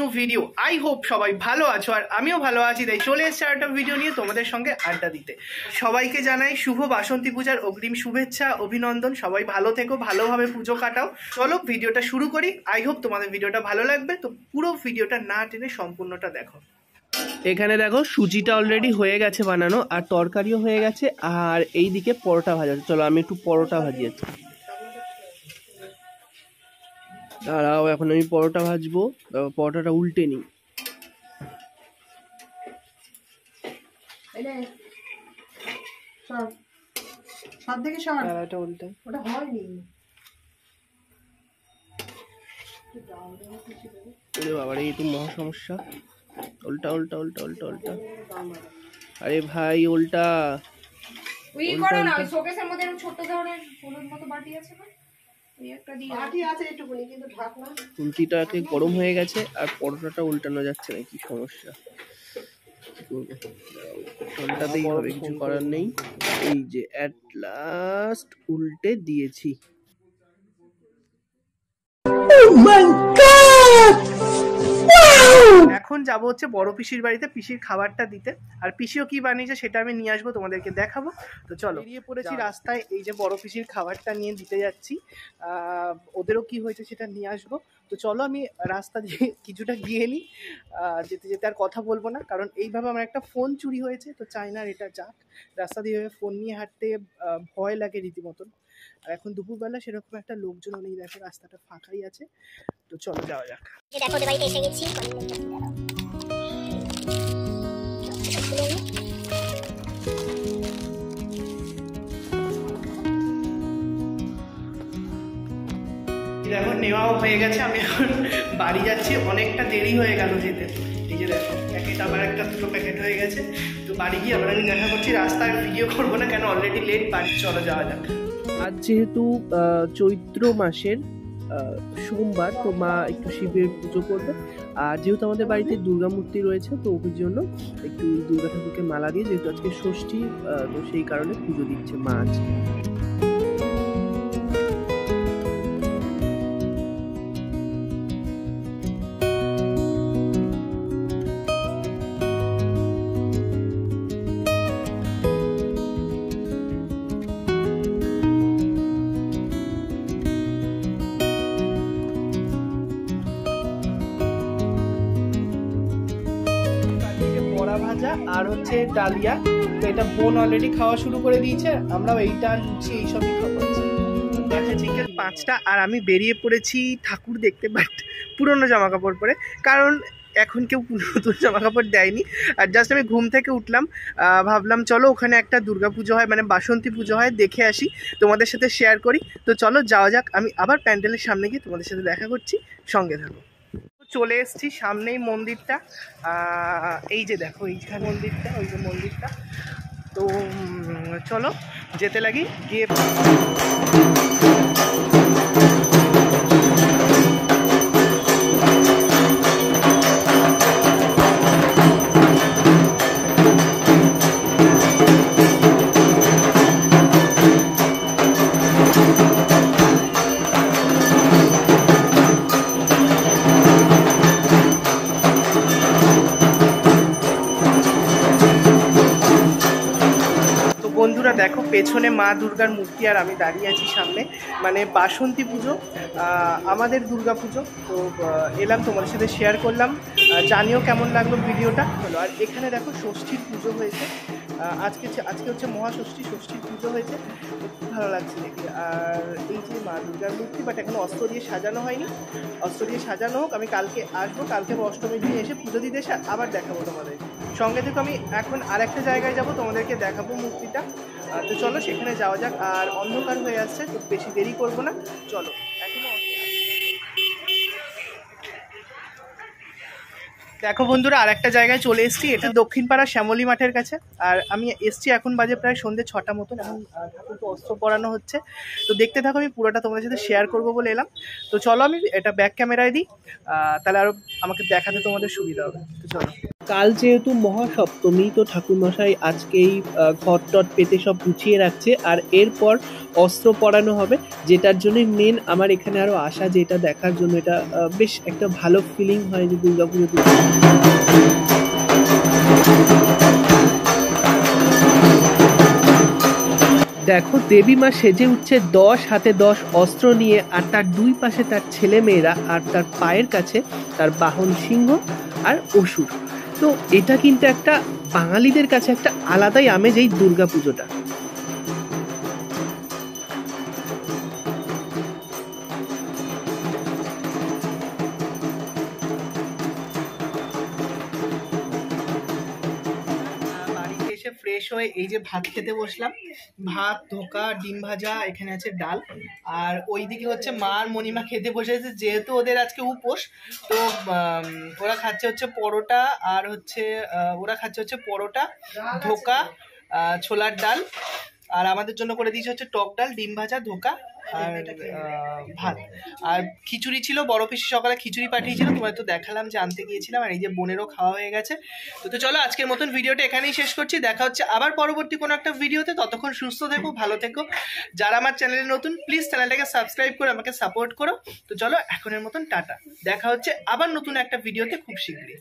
New video. I hope সবাই ভালো আছো আর আমিও ভালো আছি। তাই চলে এসছে একটা ভিডিও নিয়ে তোমাদের সঙ্গে আড্ডা দিতে। সবাইকে জানাই শুভ বাসন্তী পূজার অগ্রিম শুভেচ্ছা, অভিনন্দন। সবাই ভালো থেকো, ভালোভাবে পুজো কাটাও। চলো ভিডিওটা শুরু করি। আই হোপ তোমাদের ভিডিওটা ভালো লাগবে। তো পুরো ভিডিওটা না টেনে সম্পূর্ণটা দেখো। এখানে দেখো সুজিটা অলরেডি হয়ে গেছে বানানো আর তরকারিও হয়ে গেছে আর এই দিকে পরোটা ভাজা চলো আমি একটু পরোটা ভাজিয়েছি দাঁড়াও এখন আমি পরোটা ভাজবো। পরোটাটা উল্টে নিই। এলে সব সব থেকে সব দাঁড়াটা উল্টে। ওটা হয়নি। ওরে বাবা রে এই তো মহা সমস্যা। উল্টা উল্টা উল্টা উল্টা উল্টা। আরে ভাই উল্টা। ওই করো না শোকেসের মধ্যে এরকম ধরনের হলুদ মতো বাটি আছে না? খুন্তিটাকে গরম হয়ে গেছে আর পরোটাটা উল্টানো যাচ্ছে না কি সমস্যা? কি উল্টাতেই হবে কিছু করার নেই। এই যে অ্যাট লাস্ট উল্টে দিয়েছি। এখন যাব হচ্ছে বড় পিসির বাড়িতে পিসির খাবারটা দিতে। আর পিসিও কি বানিয়েছে সেটা আমি নিয়ে আসব তোমাদেরকে দেখাবো। তো চলো বেরিয়ে পড়েছি রাস্তায় এই যে বড় পিসির খাবারটা নিয়ে দিতে যাচ্ছি। আহ, ওদেরও কি হয়েছে সেটা নিয়ে আসব। তো চলো আমি রাস্তা দিয়ে কিছুটা গিয়ে নিই যেতে যেতে আর কথা বলব না কারণ এইভাবে আমার একটা ফোন চুরি হয়েছে। তো চাই না এটা যাক। রাস্তা দিয়ে ফোন নিয়ে হাঁটতে ভয় লাগে রীতিমতন। আর এখন দুপুরবেলা সেরকম একটা লোকজন নেই দেখো রাস্তাটা ফাঁকাই আছে। তো চলো যাওয়া যাক। যে দেখো ওদের বাড়িতে এসে গেছি। দেখো নেওয়াও হয়ে গেছে আমি এখন বাড়ি যাচ্ছি। অনেকটা দেরি হয়ে গেল যেতে। এই যে দেখো প্যাকেট আবার একটা দুটো প্যাকেট হয়ে গেছে। তো বাড়ি গিয়ে আবার আমি দেখা করছি। রাস্তায় ভিডিও করব না কেন অলরেডি লেট বাড়ি। চলো যাওয়া যাক। আজ যেহেতু চৈত্র মাসের সোমবার, তো মা একটু শিবের পুজো করবে। আর যেহেতু আমাদের বাড়িতে দুর্গা মূর্তি রয়েছে, তো ওর জন্য একটু দুর্গা ঠাকুরকে মালা দিয়ে, যেহেতু আজকে ষষ্ঠী তো সেই কারণে পুজো দিচ্ছে মা আজকে। ভাজা আর হচ্ছে ডালিয়া। তো এটা বোন অলরেডি খাওয়া শুরু করে দিয়েছে, আমরাও এইটা, লুচি এইসবই খাব দেখা চিকেন পাঁচটা, আর আমি বেরিয়ে পড়েছি ঠাকুর দেখতে বাট পুরনো জামা কাপড় পরে। কারণ এখন কেউ নতুন জামা কাপড় দেয়নি। আর জাস্ট আমি ঘুম থেকে উঠলাম ভাবলাম চলো ওখানে একটা দুর্গা পুজো হয় মানে বাসন্তী পুজো হয়, দেখে আসি। তোমাদের সাথে শেয়ার করি। তো চলো, যাওয়া যাক। আমি আবার প্যান্ডেলের সামনে গিয়ে তোমাদের সাথে দেখা করছি। সঙ্গে থাকো। চলে এসছি সামনেই মন্দিরটা। এই যে দেখো, এইখানে মন্দিরটা, ওই যে মন্দিরটা। তো চলো, যেতে লাগি, গিয়ে দেখো, পেছনে মা দুর্গার মূর্তি আর আমি দাঁড়িয়ে আছি সামনে। মানে বাসন্তী পুজো আমাদের দুর্গা পুজো। তো এলাম, তোমাদের সাথে শেয়ার করলাম। জানিও কেমন লাগল ভিডিওটা। হলো, আর এখানে দেখো, ষষ্ঠীর পুজো হয়েছে। আজকে আজকে হচ্ছে মহাষষ্ঠী, ষষ্ঠীর পুজো হয়েছে। খুব ভালো লাগছে দেখে আর এই যে মা দুর্গার মূর্তি বাট এখন অস্ত্র দিয়ে সাজানো হয়নি। অস্ত্র দিয়ে সাজানো হোক, আমি কালকে আসব। কালকে অষ্টমীর দিন এসে পুজো দিতে এসে আবার দেখাবো তোমাদের সঙ্গে থেকে আমি এখন আর একটা জায়গায় যাব, তোমাদেরকে দেখাবো মূর্তিটা। তো চলো সেখানে যাওয়া যাক, আর অন্ধকার হয়ে আসছে তো বেশি দেরি করব না। চলো দেখো বন্ধুরা আর একটা জায়গায় চলে এসেছি, এটা দক্ষিণ পাড়া শ্যামলী মাঠের কাছে। আর আমি এসছি এখন বাজে প্রায় সন্ধ্যে ছটা মতন এখন ঠাকুরকে অস্ত্র পরানো হচ্ছে। তো দেখতে থাকো, আমি পুরোটা তোমাদের সাথে শেয়ার করব বলে এলাম। তো চলো আমি এটা ব্যাক ক্যামেরায় দিই তাহলে আরও আমাকে দেখাতে তোমাদের সুবিধা হবে। তো চলো। কাল যেহেতু মহাসপ্তমী, তো ঠাকুরমশাই আজকেই ঘট টট পেতে সব গুছিয়ে রাখছে। আর এরপর অস্ত্র পরানো হবে, যেটার জন্য মেন আমার এখানে আরও আসা যে এটা দেখার জন্য এটা বেশ একটা ভালো ফিলিং হয় যে দুর্গাপুজো দেখো, দেবী মা সেজে উঠছে দশ, হাতে দশ অস্ত্র নিয়ে, আর তার দুই পাশে তার ছেলে মেয়েরা আর তার পায়ের কাছে তার বাহন সিংহ আর অসুর। তো এটা কিন্তু একটা বাঙালিদের কাছে একটা আলাদাই আমেজ এই দুর্গা ফ্রেশ হয়ে এই যে ভাত খেতে বসলাম। ভাত, ধোকা, ডিম ভাজা, এখানে আছে ডাল। আর ওইদিকে হচ্ছে মা আর মণিমা খেতে বসেছে যেহেতু ওদের আজকে উপোস, তো ওরা খাচ্ছে হচ্ছে পরোটা আর হচ্ছে ওরা খাচ্ছে হচ্ছে পরোটা, ধোকা ছোলার ডাল। আর আমাদের জন্য করে দিয়েছে হচ্ছে টক ডাল ডিম ভাজা ধোকা আর ভাত। আর খিচুড়ি ছিল বড় পিসি সকালে খিচুড়ি পাঠিয়েছিল তোমার তো দেখালাম যে আনতে গিয়েছিলাম আর এই যে বোনেরও খাওয়া হয়ে গেছে। তো তো চলো আজকের মতন ভিডিওটা এখানেই শেষ করছি। দেখা হচ্ছে আবার পরবর্তী কোনো একটা ভিডিওতে। ততক্ষণ সুস্থ থেকো ভালো থেকো। যারা আমার চ্যানেলে নতুন প্লিজ চ্যানেলটাকে সাবস্ক্রাইব করে আমাকে সাপোর্ট করো। তো চলো এখনের মতন টাটা। দেখা হচ্ছে আবার নতুন একটা ভিডিওতে খুব শীঘ্রই।